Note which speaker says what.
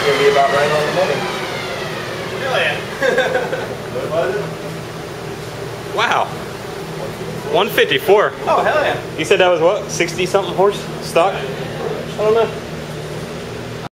Speaker 1: it's going to be about right on the money. Really? what was it?
Speaker 2: Wow. 154.
Speaker 1: Oh, hell yeah.
Speaker 2: You said that was what? 60 something horse stock? I
Speaker 1: don't know.